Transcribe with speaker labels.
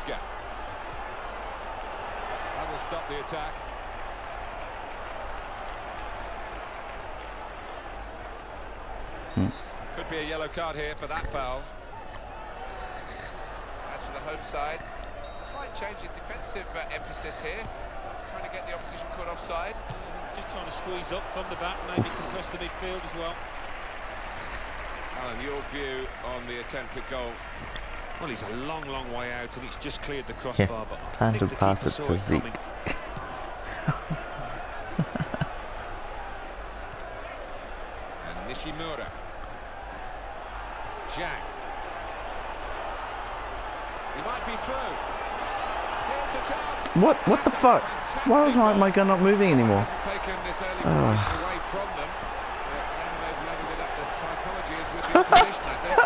Speaker 1: Goretzka. That will stop the attack. Could be a yellow card here for that foul.
Speaker 2: As for the home side, slight change in defensive uh, emphasis here. Trying to get the opposition caught offside.
Speaker 3: Just trying to squeeze up from the back, maybe compress the midfield as well.
Speaker 1: Alan, your view on the attempt at goal?
Speaker 3: Well, he's a long, long way out, and he's just cleared the crossbar. but I think
Speaker 4: to pass it to Zeke.
Speaker 1: And Nishimura. Zhang. He might be through. Here's the chance.
Speaker 4: What? What the fuck? Why was my, my gun not moving anymore?
Speaker 1: Hasn't